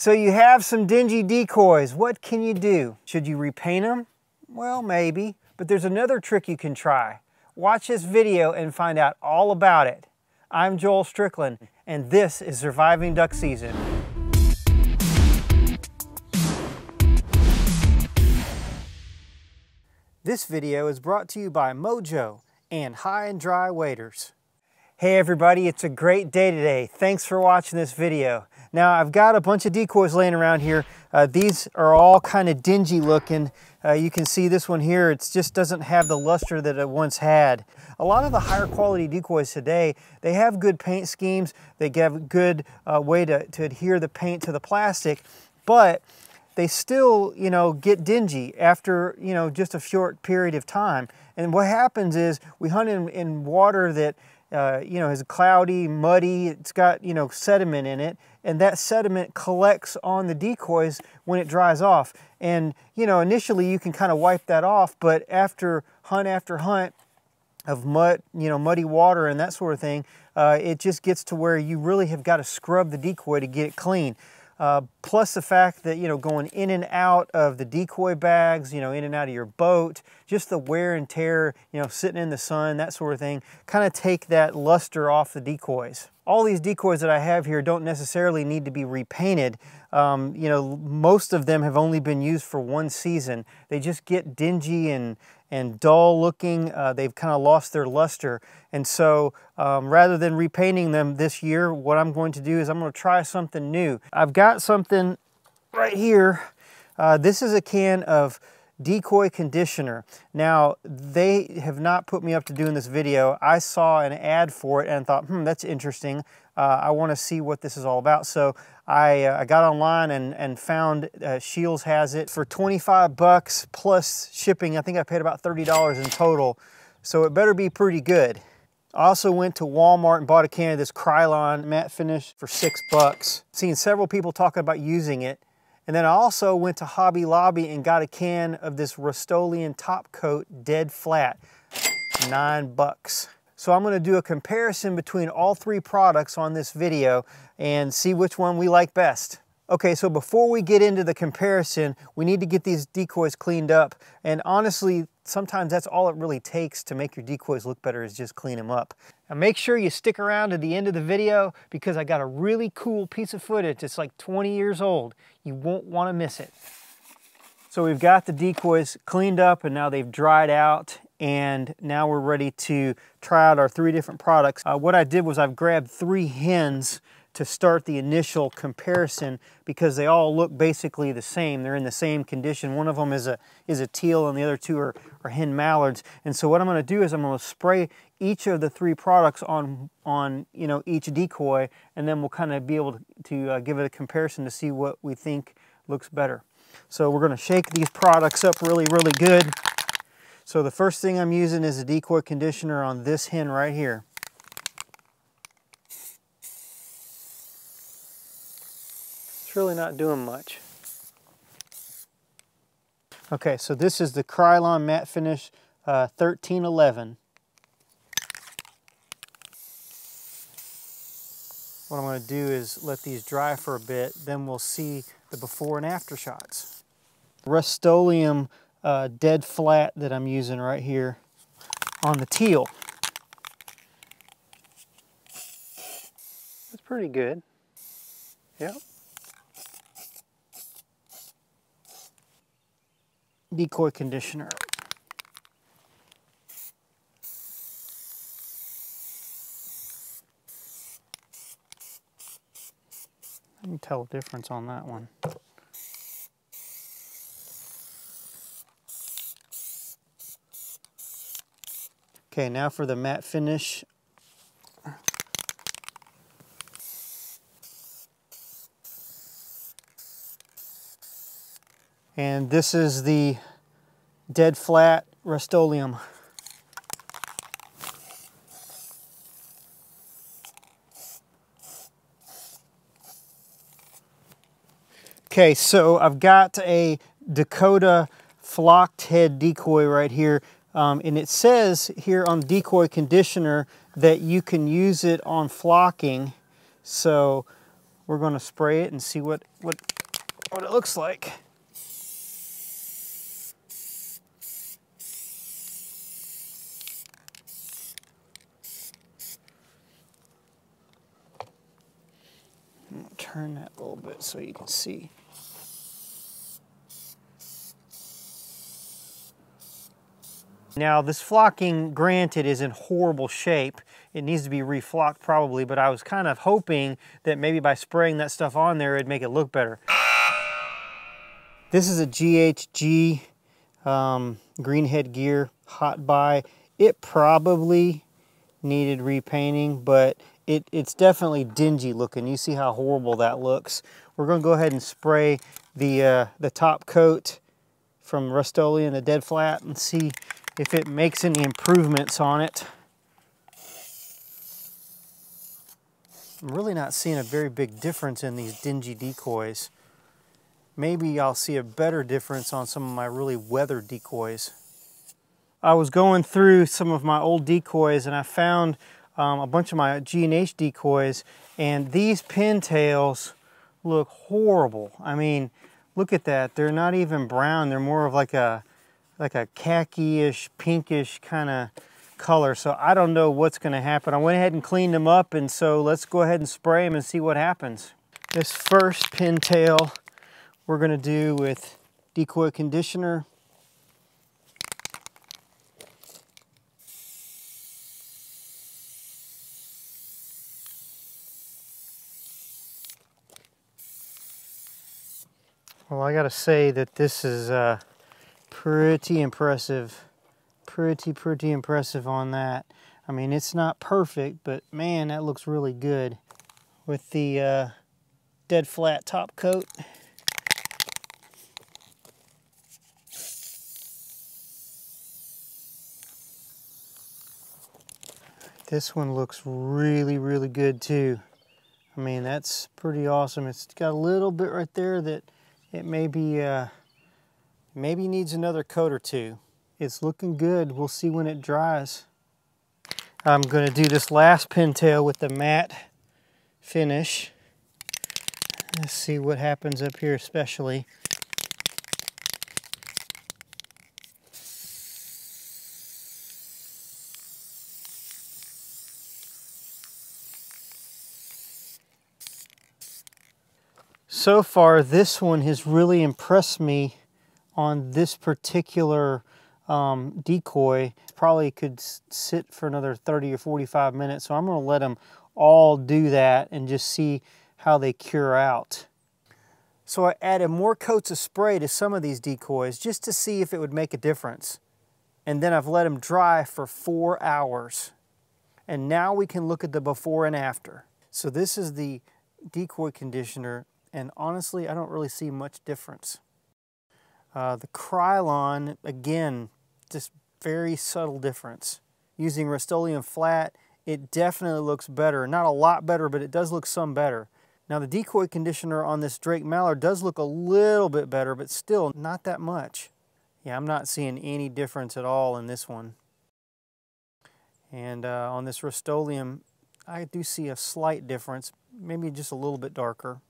So you have some dingy decoys. What can you do? Should you repaint them? Well, maybe, but there's another trick you can try. Watch this video and find out all about it. I'm Joel Strickland, and this is Surviving Duck Season. This video is brought to you by Mojo and High and Dry Waders. Hey everybody, it's a great day today. Thanks for watching this video. Now I've got a bunch of decoys laying around here. Uh, these are all kind of dingy looking. Uh, you can see this one here, it just doesn't have the luster that it once had. A lot of the higher quality decoys today, they have good paint schemes, they have a good uh, way to, to adhere the paint to the plastic, but they still, you know, get dingy after, you know, just a short period of time. And what happens is we hunt in, in water that uh, you know, is cloudy, muddy, it's got, you know, sediment in it, and that sediment collects on the decoys when it dries off. And, you know, initially you can kind of wipe that off, but after hunt after hunt of mud, you know, muddy water and that sort of thing, uh, it just gets to where you really have got to scrub the decoy to get it clean. Uh, plus the fact that, you know, going in and out of the decoy bags, you know, in and out of your boat, just the wear and tear, you know, sitting in the sun, that sort of thing, kind of take that luster off the decoys. All these decoys that I have here don't necessarily need to be repainted. Um, you know, most of them have only been used for one season. They just get dingy and, and dull looking. Uh, they've kind of lost their luster. And so um, rather than repainting them this year, what I'm going to do is I'm going to try something new. I've got something right here. Uh, this is a can of decoy conditioner. Now, they have not put me up to doing this video. I saw an ad for it and thought, hmm, that's interesting. Uh, I want to see what this is all about. So I, uh, I got online and, and found uh, Scheels has it for 25 bucks plus shipping. I think I paid about $30 in total. So it better be pretty good. I also went to Walmart and bought a can of this Krylon matte finish for six bucks. Seen several people talking about using it. And then I also went to Hobby Lobby and got a can of this Rust-Oleum Top Coat Dead Flat, nine bucks. So I'm gonna do a comparison between all three products on this video and see which one we like best. Okay, so before we get into the comparison, we need to get these decoys cleaned up. And honestly, sometimes that's all it really takes to make your decoys look better is just clean them up. Now make sure you stick around to the end of the video because I got a really cool piece of footage. It's like 20 years old. You won't want to miss it. So we've got the decoys cleaned up and now they've dried out and now we're ready to try out our three different products. Uh, what I did was I've grabbed three hens to start the initial comparison because they all look basically the same. They're in the same condition. One of them is a, is a teal and the other two are, are hen mallards. And so what I'm gonna do is I'm gonna spray each of the three products on, on you know, each decoy and then we'll kind of be able to, to uh, give it a comparison to see what we think looks better. So we're gonna shake these products up really, really good. So the first thing I'm using is a decoy conditioner on this hen right here. It's really not doing much. Okay, so this is the Krylon Matte Finish uh, 1311. What I'm going to do is let these dry for a bit, then we'll see the before and after shots. Rust-Oleum uh, dead flat that I'm using right here on the teal. That's pretty good. Yep. decoy conditioner. I can tell the difference on that one. Okay, now for the matte finish. And this is the dead flat Rust-Oleum. Okay, so I've got a Dakota flocked head decoy right here. Um, and it says here on decoy conditioner that you can use it on flocking. So we're going to spray it and see what, what, what it looks like. turn that a little bit so you can see. Now this flocking, granted, is in horrible shape. It needs to be reflocked probably, but I was kind of hoping that maybe by spraying that stuff on there, it'd make it look better. This is a GHG um, Greenhead Gear hot buy. It probably needed repainting, but it, it's definitely dingy looking. You see how horrible that looks. We're to go ahead and spray the, uh, the top coat from Rust-Oleum, the dead flat, and see if it makes any improvements on it. I'm really not seeing a very big difference in these dingy decoys. Maybe I'll see a better difference on some of my really weathered decoys. I was going through some of my old decoys and I found um, a bunch of my G&H decoys and these pintails look horrible. I mean, look at that. They're not even brown. They're more of like a like a khaki-ish, pinkish kind of color. So I don't know what's going to happen. I went ahead and cleaned them up and so let's go ahead and spray them and see what happens. This first pintail we're going to do with decoy conditioner. Well, I gotta say that this is uh, pretty impressive. Pretty, pretty impressive on that. I mean, it's not perfect, but man, that looks really good. With the uh, dead flat top coat. This one looks really, really good too. I mean, that's pretty awesome. It's got a little bit right there that it maybe, uh, maybe needs another coat or two. It's looking good. We'll see when it dries. I'm going to do this last pintail with the matte finish. Let's see what happens up here especially. so far this one has really impressed me on this particular um, decoy. Probably could sit for another 30 or 45 minutes. So I'm going to let them all do that and just see how they cure out. So I added more coats of spray to some of these decoys just to see if it would make a difference. And then I've let them dry for four hours. And now we can look at the before and after. So this is the decoy conditioner and honestly, I don't really see much difference. Uh, the Krylon, again, just very subtle difference. Using Rust-Oleum flat, it definitely looks better. Not a lot better, but it does look some better. Now the decoy conditioner on this Drake Mallard does look a little bit better, but still not that much. Yeah, I'm not seeing any difference at all in this one. And uh, on this Rust-Oleum, I do see a slight difference, maybe just a little bit darker.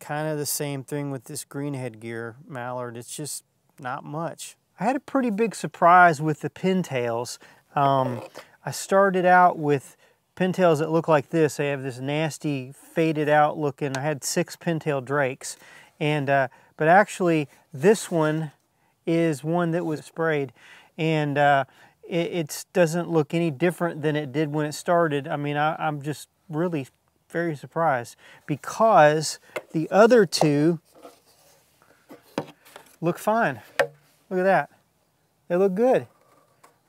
Kind of the same thing with this greenhead gear mallard. It's just not much. I had a pretty big surprise with the pintails. Um, I started out with pintails that look like this. They have this nasty faded out looking. I had six pintail drakes. and uh, But actually this one is one that was sprayed. And uh, it, doesn't look any different than it did when it started. I mean, I, I'm just really very surprised because the other two look fine. Look at that. They look good.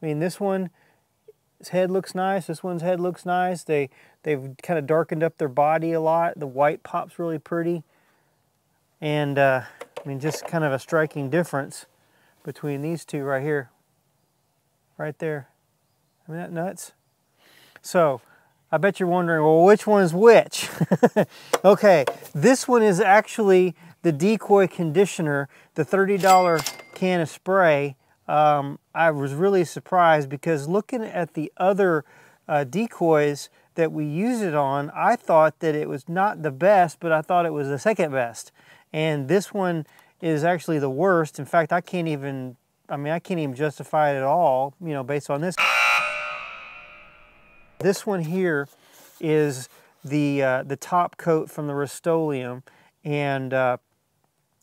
I mean, this one's head looks nice. This one's head looks nice. They, they've kind of darkened up their body a lot. The white pop's really pretty. And, uh, I mean, just kind of a striking difference between these two right here. Right there. I mean, that nuts? So, I bet you're wondering, well, which one is which? okay, this one is actually the decoy conditioner, the $30 can of spray. Um, I was really surprised because looking at the other uh, decoys, that we use it on, I thought that it was not the best, but I thought it was the second best. And this one is actually the worst. In fact, I can't even, I mean, I can't even justify it at all, you know, based on this. This one here is the, uh, the top coat from the Rust-Oleum and uh,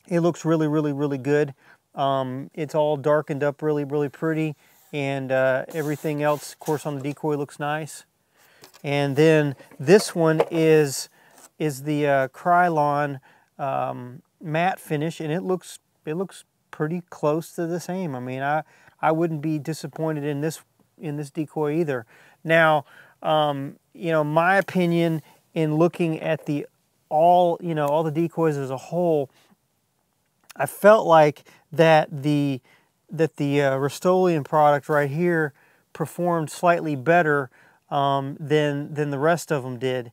it looks really, really, really good. Um, it's all darkened up really, really pretty and uh, everything else, of course, on the decoy looks nice. And then this one is, is the uh, Krylon um, matte finish and it looks, it looks pretty close to the same. I mean, I, I wouldn't be disappointed in this, in this decoy either. Now, um, you know, my opinion in looking at the all, you know, all the decoys as a whole, I felt like that the that the uh, Rust-Oleum product right here performed slightly better um, than than the rest of them did.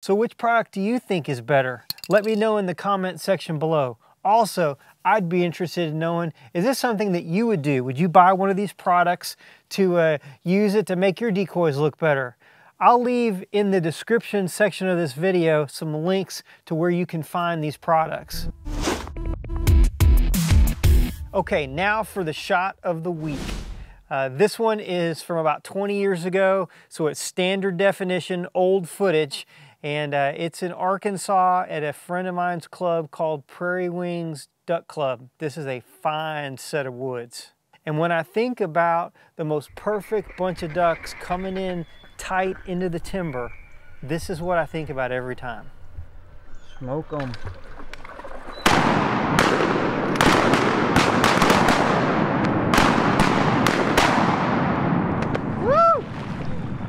So which product do you think is better? Let me know in the comment section below. Also, I'd be interested in knowing, is this something that you would do? Would you buy one of these products to uh, use it to make your decoys look better? I'll leave in the description section of this video some links to where you can find these products. Okay, now for the shot of the week. Uh, this one is from about 20 years ago, so it's standard definition, old footage, and uh, it's in Arkansas at a friend of mine's club called Prairie Wings Duck Club. This is a fine set of woods. And when I think about the most perfect bunch of ducks coming in tight into the timber, this is what I think about every time. Smoke them. Woo!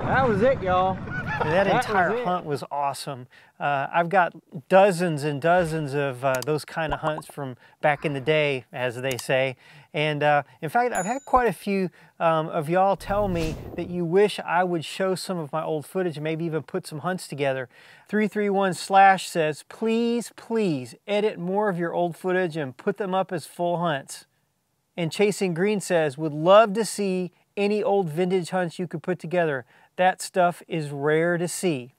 That was it, y'all. That, that entire was hunt was awesome. Uh, I've got dozens and dozens of uh, those kind of hunts from back in the day, as they say. And uh, in fact, I've had quite a few um, of y'all tell me that you wish I would show some of my old footage and maybe even put some hunts together. 331 slash says, please, please edit more of your old footage and put them up as full hunts. And Chasing Green says, would love to see any old vintage hunts you could put together. That stuff is rare to see.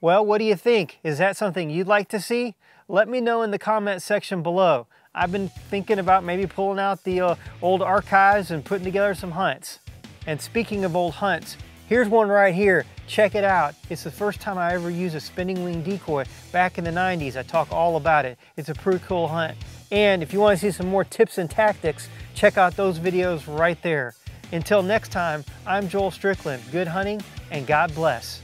Well, what do you think? Is that something you'd like to see? Let me know in the comment section below. I've been thinking about maybe pulling out the uh, old archives and putting together some hunts. And speaking of old hunts, here's one right here. Check it out. It's the first time I ever used a spinning wing decoy back in the 90s. I talk all about it. It's a pretty cool hunt. And if you want to see some more tips and tactics, check out those videos right there. Until next time, I'm Joel Strickland. Good hunting and God bless.